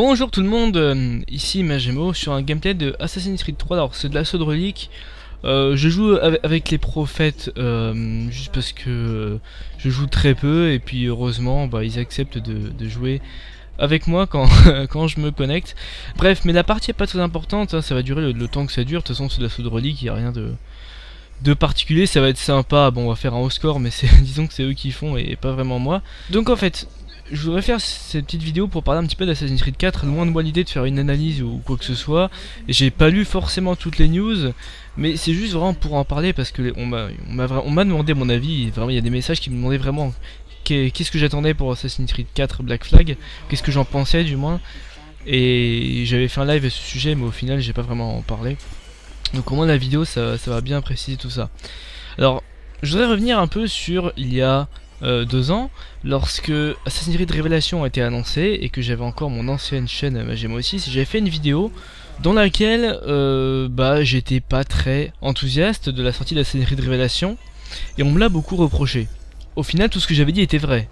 Bonjour tout le monde, euh, ici Magemo sur un gameplay de Assassin's Creed 3, alors c'est de l'assaut de relique, euh, je joue avec les prophètes euh, juste parce que je joue très peu et puis heureusement bah, ils acceptent de, jouer avec moi quand, je me connecte. Bref, mais la partie est pas très importante, hein, ça va durer le, temps que ça dure, de toute façon c'est de l'assaut de relique, il n'y a rien de, de particulier, ça va être sympa, bon on va faire un haut score mais disons que c'est eux qui font et pas vraiment moi. Donc en fait, je voudrais faire cette petite vidéo pour parler un petit peu d'Assassin's Creed 4, loin de moi l'idée de faire une analyse ou quoi que ce soit. J'ai pas lu forcément toutes les news, mais c'est juste vraiment pour en parler parce que on m'a demandé mon avis, vraiment il y a des messages qui me demandaient vraiment qu'est-ce que j'attendais pour Assassin's Creed 4 Black Flag, qu'est-ce que j'en pensais du moins? Et j'avais fait un live à ce sujet, mais au final j'ai pas vraiment en parlé. Donc au moins la vidéo ça, ça va bien préciser tout ça. Alors, je voudrais revenir un peu sur il y a euh, deux ans, lorsque Assassin's Creed Révélation a été annoncé et que j'avais encore mon ancienne chaîne Magemo aussi, j'avais fait une vidéo dans laquelle euh, bah, j'étais pas très enthousiaste de la sortie d'Assassin's Creed Révélation et on me l'a beaucoup reproché. Au final, tout ce que j'avais dit était vrai.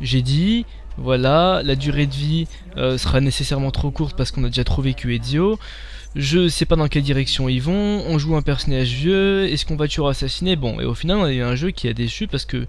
J'ai dit, voilà, la durée de vie euh, sera nécessairement trop courte parce qu'on a déjà trop vécu Ezio. Je sais pas dans quelle direction ils vont, on joue un personnage vieux, est-ce qu'on va tuer ou assassiner? Bon, et au final on a eu un jeu qui a déçu parce que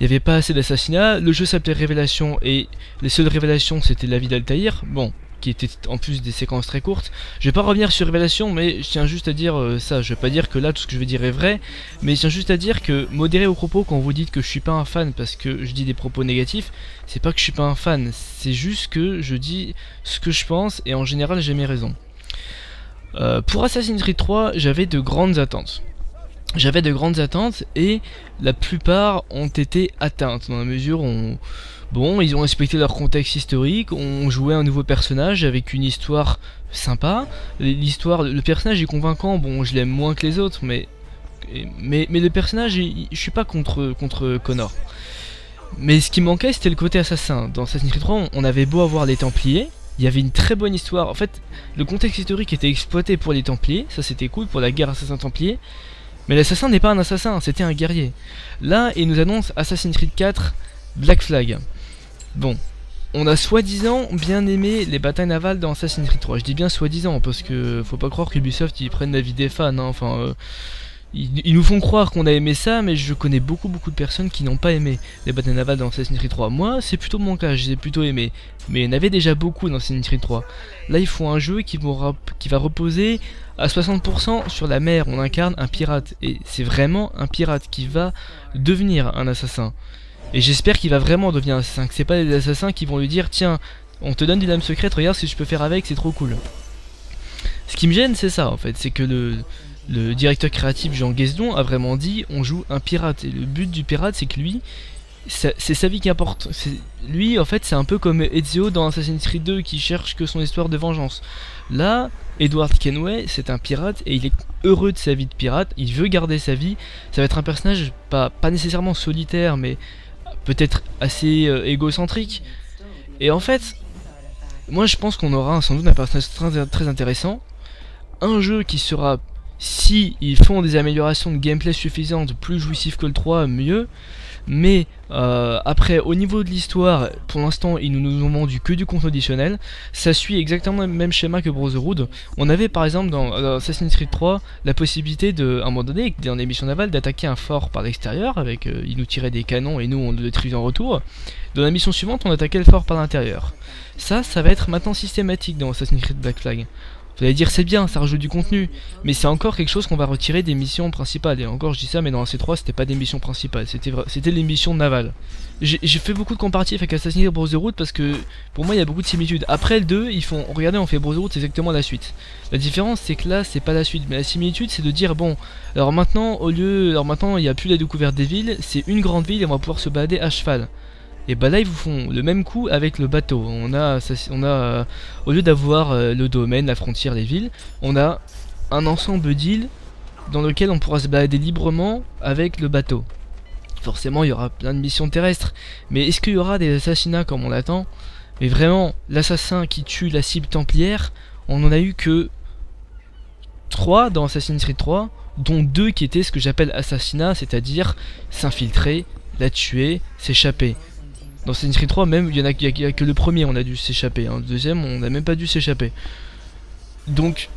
il n'y avait pas assez d'assassinats, le jeu s'appelait Révélation et les seules révélations c'était la vie d'Altaïr, bon, qui était en plus des séquences très courtes. Je vais pas revenir sur Révélation, mais je tiens juste à dire euh, ça, je vais pas dire que là tout ce que je vais dire est vrai, mais je tiens juste à dire que modérez vos propos quand vous dites que je suis pas un fan parce que je dis des propos négatifs, c'est pas que je suis pas un fan, c'est juste que je dis ce que je pense et en général j'ai mes raisons. Euh, pour Assassin's Creed 3, j'avais de grandes attentes j'avais de grandes attentes et la plupart ont été atteintes dans la mesure où bon ils ont respecté leur contexte historique, on jouait un nouveau personnage avec une histoire sympa, l'histoire le personnage est convaincant, bon je l'aime moins que les autres mais mais, mais le personnage je suis pas contre contre Connor. Mais ce qui manquait c'était le côté assassin. Dans Assassin's Creed 3 on avait beau avoir les Templiers, il y avait une très bonne histoire. En fait, le contexte historique était exploité pour les Templiers, ça c'était cool pour la guerre assassin-templier. Mais l'assassin n'est pas un assassin, c'était un guerrier. Là, il nous annonce Assassin's Creed 4 Black Flag. Bon, on a soi-disant bien aimé les batailles navales dans Assassin's Creed 3. Je dis bien soi-disant parce que faut pas croire qu'Ubisoft ils prennent la vie des fans. Hein. Enfin, euh, ils, nous font croire qu'on a aimé ça, mais je connais beaucoup beaucoup de personnes qui n'ont pas aimé les batailles navales dans Assassin's Creed 3. Moi, c'est plutôt mon cas, je les ai plutôt aimé. Mais il y en avait déjà beaucoup dans Assassin's Creed 3. Là, ils font un jeu qui, va reposer à 60% sur la mer. On incarne un pirate. Et c'est vraiment un pirate qui va devenir un assassin. Et j'espère qu'il va vraiment devenir un assassin. Que c'est pas des assassins qui vont lui dire Tiens, on te donne une âme secrète, regarde ce que je peux faire avec, c'est trop cool. Ce qui me gêne, c'est ça en fait. C'est que le le directeur créatif Jean Guesdon a vraiment dit on joue un pirate. Et le but du pirate, c'est que lui, c'est sa vie qui importe. Lui, en fait, c'est un peu comme Ezio dans Assassin's Creed 2 qui cherche que son histoire de vengeance. Là, Edward Kenway, c'est un pirate et il est heureux de sa vie de pirate. Il veut garder sa vie. Ça va être un personnage pas, pas nécessairement solitaire, mais peut-être assez euh, égocentrique. Et en fait, moi je pense qu'on aura sans doute un personnage très, très intéressant. Un jeu qui sera si ils font des améliorations de gameplay suffisantes, plus jouissif que le 3, mieux. Mais euh, après, au niveau de l'histoire, pour l'instant, ils ne nous ont vendu que du contenu additionnel. Ça suit exactement le même schéma que Brotherhood. On avait par exemple dans, Assassin's Creed 3 la possibilité de, à un moment donné, dans les missions navales, d'attaquer un fort par l'extérieur. Avec, euh, ils nous tiraient des canons et nous on le détruisait en retour. Dans la mission suivante, on attaquait le fort par l'intérieur. Ça, ça va être maintenant systématique dans Assassin's Creed Black Flag. Vous allez dire c'est bien, ça rajoute du contenu, mais c'est encore quelque chose qu'on va retirer des missions principales. Et encore je dis ça, mais dans C3 c'était pas des missions principales, c'était c'était les missions navales. J'ai fait beaucoup de comparatifs avec Assassin's Creed Brotherhood parce que pour moi il y a beaucoup de similitudes. Après le 2, ils font, regardez on fait Brotherhood c'est exactement la suite. La différence c'est que là c'est pas la suite, mais la similitude c'est de dire bon, alors maintenant au lieu, alors maintenant il n'y a plus la découverte des villes, c'est une grande ville et on va pouvoir se balader à cheval. Et bah là ils vous font le même coup avec le bateau. On a, on a euh, au lieu d'avoir euh, le domaine, la frontière, les villes, on a un ensemble d'îles dans lequel on pourra se balader librement avec le bateau. Forcément il y aura plein de missions terrestres, mais est-ce qu'il y aura des assassinats comme on attend Mais vraiment, l'assassin qui tue la cible templière, on en a eu que 3 dans Assassin's Creed 3, dont 2 qui étaient ce que j'appelle assassinat, c'est-à-dire s'infiltrer, la tuer, s'échapper. Dans Assassin's Creed 3, même, il y en a, que le premier, on a dû s'échapper. Hein. Le deuxième, on n'a même pas dû s'échapper. Donc,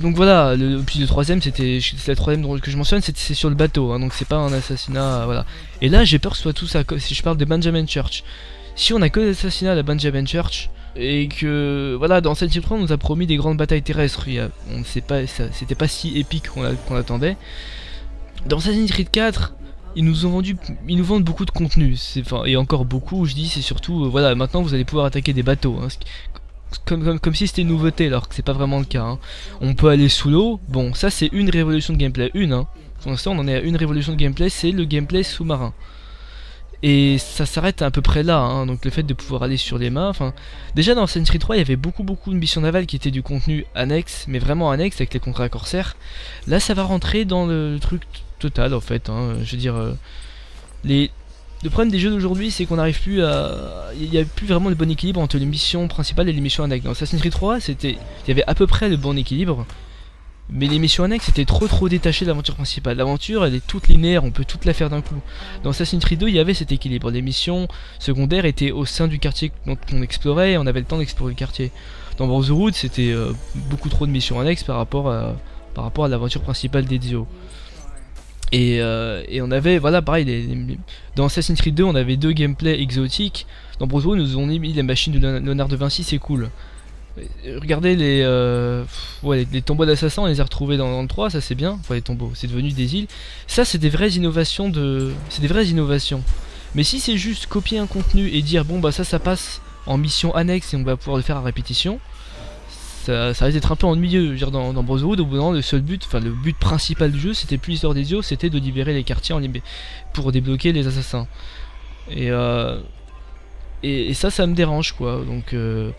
voilà, le, puis le troisième, c'était la troisième que je mentionne, c'est sur le bateau, hein, donc c'est pas un assassinat, voilà. Et là, j'ai peur que ce soit tout ça, si je parle de Benjamin Church. Si on a que des assassinats à Benjamin Church, et que, voilà, dans Assassin's 3, on nous a promis des grandes batailles terrestres, on ne sait pas, c'était pas si épique qu'on attendait. Dans Assassin's Creed 4, ils nous vendent beaucoup de contenu, et encore beaucoup, je dis, c'est surtout, euh, voilà, maintenant vous allez pouvoir attaquer des bateaux, hein, comme, comme, si c'était une nouveauté, alors que c'est pas vraiment le cas. Hein. On peut aller sous l'eau, bon, ça c'est une révolution de gameplay, une, hein. Pour l'instant on en est à une révolution de gameplay, c'est le gameplay sous-marin. Et ça s'arrête à peu près là, hein, donc le fait de pouvoir aller sur les mains, enfin... Déjà dans Assassin's 3, il y avait beaucoup beaucoup de missions navales qui étaient du contenu annexe, mais vraiment annexe avec les contrats corsaires. Là ça va rentrer dans le truc total en fait. Hein. Je veux dire, euh, les... le problème des jeux d'aujourd'hui c'est qu'on n'arrive plus à... Il n'y a plus vraiment le bon équilibre entre les missions principales et les missions annexes. Dans Assassin's Creed 3, c'était... il y avait à peu près le bon équilibre. Mais les missions annexes étaient trop trop détachées de l'aventure principale. L'aventure elle est toute linéaire, on peut toute la faire d'un coup. Dans Assassin's Creed 2 il y avait cet équilibre. Les missions secondaires étaient au sein du quartier qu'on explorait et on avait le temps d'explorer le quartier. Dans Brotherhood c'était euh, beaucoup trop de missions annexes par rapport à, par rapport à l'aventure principale d'Ezio. Euh, et, on avait, voilà, pareil, dans Assassin's Creed 2, on avait deux gameplays exotiques. Dans Brotherhood, nous ont mis les machines de Léonard de Vinci, c'est cool. Regardez les, euh, les, tombeaux d'assassins, on les a retrouvés dans, le 3, ça c'est bien. Les tombeaux, c'est devenu des îles. Ça, c'est des vraies innovations de, c'est des vraies innovations. Mais si c'est juste copier un contenu et dire bon bah ça, ça passe en mission annexe et on va pouvoir le faire à répétition, ça, risque d'être un peu ennuyeux. Dans, dans Brotherhood, au bout d'un le seul but, enfin le but principal du jeu, c'était plus l'histoire des yeux, c'était de libérer les quartiers en pour débloquer les assassins. Et, euh, et, ça, ça me dérange quoi. Donc euh,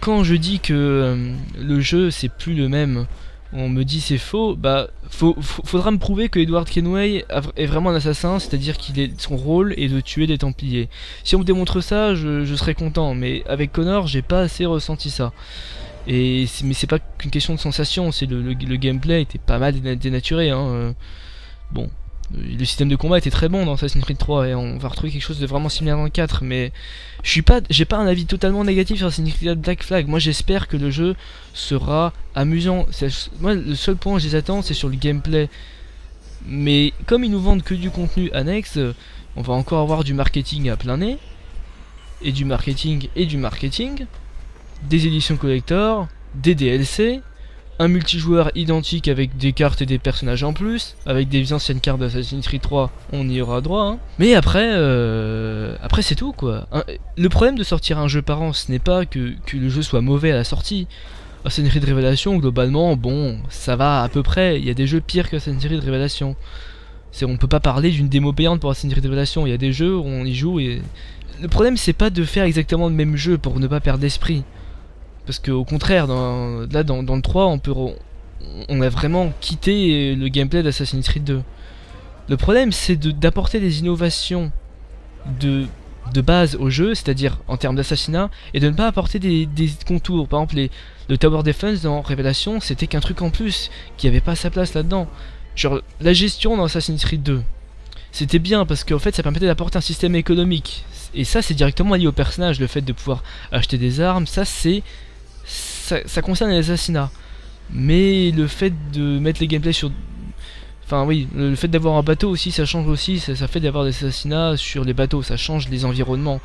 quand je dis que euh, le jeu c'est plus le même, on me dit c'est faux, bah faudra me prouver que Edward Kenway est vraiment un assassin, c'est-à-dire qu'il est son rôle est de tuer des Templiers. Si on me démontre ça, je, je serais content, mais avec Connor, j'ai pas assez ressenti ça. Et mais c'est pas qu'une question de sensation, c'est le, le, gameplay était pas mal dénaturé. Hein. Euh. Bon, le système de combat était très bon dans Assassin's Creed 3 et on va retrouver quelque chose de vraiment similaire dans le 4 mais je suis pas j'ai pas un avis totalement négatif sur Assassin's Creed Black Flag. Moi j'espère que le jeu sera amusant. Moi le seul point que je les attends c'est sur le gameplay. Mais comme ils nous vendent que du contenu annexe on va encore avoir du marketing à plein nez et du marketing et du marketing des éditions collector, des DLC, un multijoueur identique avec des cartes et des personnages en plus, avec des anciennes cartes d'Assassin's Creed 3, on y aura droit. Hein. Mais après, euh, après c'est tout quoi. le problème de sortir un jeu par an, ce n'est pas que, le jeu soit mauvais à la sortie. Assassin's Creed Révélation, globalement, bon, ça va à peu près. Il y a des jeux pires que Assassin's Creed Révélation. On peut pas parler d'une démo payante pour Assassin's Creed Révélation. Il y a des jeux où on y joue et... Le problème c'est pas de faire exactement le même jeu pour ne pas perdre d'esprit. Parce qu'au contraire, là dans, le 3, on, peut, a vraiment quitté le gameplay d'Assassin's Creed 2. Le problème, c'est d'apporter des innovations de, base au jeu, c'est-à-dire en termes d'assassinat, et de ne pas apporter des, contours. Par exemple, les, le Tower Defense dans Révélation, c'était qu'un truc en plus, qui avait pas sa place là-dedans. Genre, la gestion dans Assassin's Creed 2, c'était bien parce qu'en fait ça permettait d'apporter un système économique. Et ça c'est directement lié au personnage, le fait de pouvoir acheter des armes, ça c'est ça, concerne les assassinats. Mais le fait de mettre les gameplays sur... Enfin oui, le fait d'avoir un bateau aussi, ça change aussi, ça, fait d'avoir des assassinats sur les bateaux, ça change les environnements.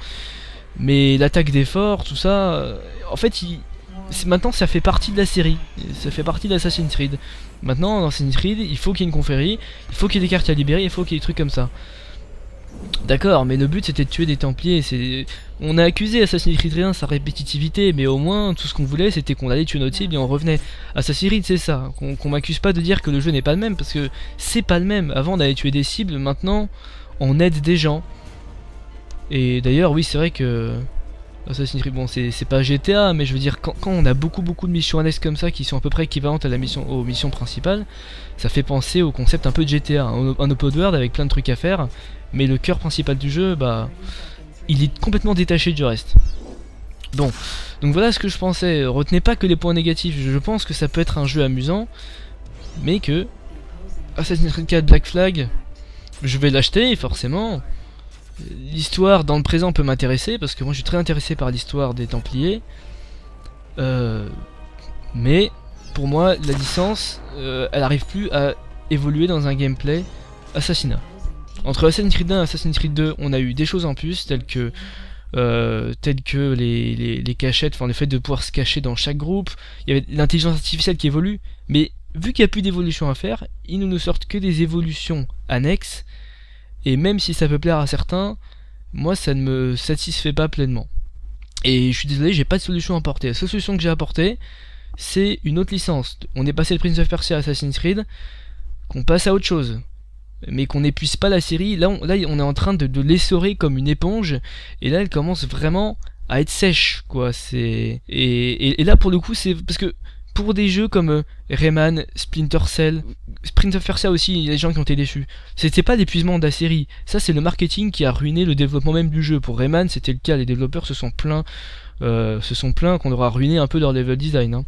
Mais l'attaque des forts, tout ça, euh, en fait, il, maintenant ça fait partie de la série, ça fait partie d'Assassin's Creed. Maintenant, dans Assassin's Creed, il faut qu'il y ait une confrérie, il faut qu'il y ait des cartes à libérer, il faut qu'il y ait des trucs comme ça. D'accord, mais le but c'était de tuer des Templiers. On a accusé Assassin's Creed 1 sa répétitivité, mais au moins tout ce qu'on voulait c'était qu'on allait tuer notre cible et on revenait. Assassin's Creed c'est ça. Qu'on m'accuse pas de dire que le jeu n'est pas le même parce que c'est pas le même. Avant on allait tuer des cibles, maintenant on aide des gens. Et d'ailleurs oui c'est vrai que Assassin's Creed bon c'est pas GTA mais je veux dire quand, on a beaucoup beaucoup de missions annexes comme ça qui sont à peu près équivalentes à la mission aux missions principales, ça fait penser au concept un peu de GTA, un, un open world avec plein de trucs à faire mais le cœur principal du jeu, bah, il est complètement détaché du reste. Bon, donc voilà ce que je pensais. Retenez pas que les points négatifs. Je pense que ça peut être un jeu amusant, mais que Assassin's Creed 4 Black Flag, je vais l'acheter forcément. L'histoire dans le présent peut m'intéresser, parce que moi je suis très intéressé par l'histoire des Templiers. Euh, mais pour moi, la licence, euh, elle arrive plus à évoluer dans un gameplay assassinat. Entre Assassin's Creed 1 et Assassin's Creed 2, on a eu des choses en plus, telles que euh, telles que les, les, cachettes, enfin le fait de pouvoir se cacher dans chaque groupe, il y avait l'intelligence artificielle qui évolue, mais vu qu'il n'y a plus d'évolution à faire, ils ne nous sortent que des évolutions annexes, et même si ça peut plaire à certains, moi ça ne me satisfait pas pleinement. Et je suis désolé, j'ai pas de solution à apporter. La seule solution que j'ai apportée, c'est une autre licence. On est passé le Prince of Persia à Assassin's Creed, qu'on passe à autre chose. Mais qu'on n'épuise pas la série. Là on, est en train de, de l'essorer comme une éponge. Et là, elle commence vraiment à être sèche, quoi. Et, là pour le coup, c'est parce que pour des jeux comme euh, Rayman, Splinter Cell, Splinter Persia aussi, il y a des gens qui ont été déçus. C'était pas l'épuisement de la série. Ça, c'est le marketing qui a ruiné le développement même du jeu. Pour Rayman, c'était le cas. Les développeurs se sont plaints, euh, sont plaints qu'on aura ruiné un peu leur level design. Hein.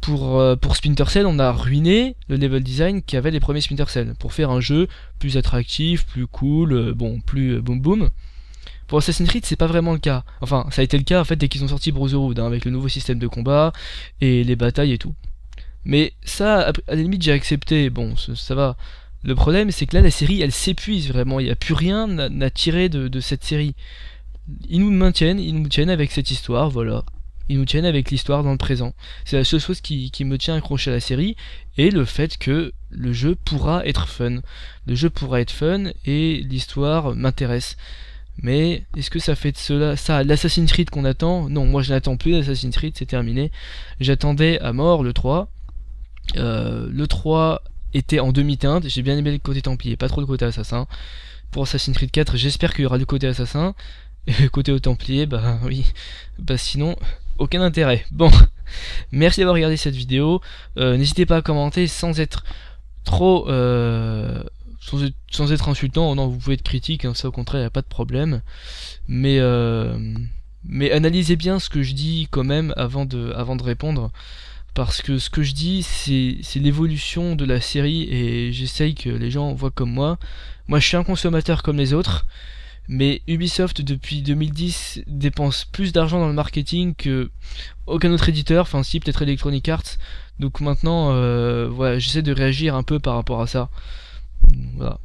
Pour, euh, pour Splinter Cell, on a ruiné le level design qu'avaient les premiers Splinter Cell pour faire un jeu plus attractif, plus cool, bon, plus boom boom. Pour Assassin's Creed, c'est pas vraiment le cas. Enfin, ça a été le cas en fait dès qu'ils ont sorti Brotherhood, hein, avec le nouveau système de combat et les batailles et tout. Mais ça, à la limite, j'ai accepté. Bon, ça, va. Le problème, c'est que là, la série, elle s'épuise vraiment. Il n'y a plus rien à, tirer de, cette série. Ils nous maintiennent, ils nous tiennent avec cette histoire, voilà. Ils nous tiennent avec l'histoire dans le présent. C'est la seule chose qui, qui, me tient accroché à la série, et le fait que le jeu pourra être fun. Le jeu pourra être fun, et l'histoire m'intéresse. Mais est-ce que ça fait de cela ça l'Assassin's Creed qu'on attend? Non, moi je n'attends plus l'Assassin's Creed, c'est terminé. J'attendais à mort le 3. Euh, le 3 était en demi-teinte, j'ai bien aimé le côté Templier, pas trop le côté assassin. Pour Assassin's Creed 4, j'espère qu'il y aura le côté assassin. Et le côté au Templier, bah oui. Bah sinon, aucun intérêt. Bon, merci d'avoir regardé cette vidéo. Euh, n'hésitez pas à commenter sans être trop... Euh, sans être, insultant, non, vous pouvez être critique, hein, ça au contraire, il a pas de problème. Mais, euh, mais analysez bien ce que je dis quand même avant de, répondre. Parce que ce que je dis, c'est l'évolution de la série et j'essaye que les gens voient comme moi. Moi, je suis un consommateur comme les autres. Mais Ubisoft, depuis 2010, dépense plus d'argent dans le marketing que aucun autre éditeur. Enfin, si, peut-être Electronic Arts. Donc maintenant, euh, j'essaie de réagir un peu par rapport à ça. Voilà.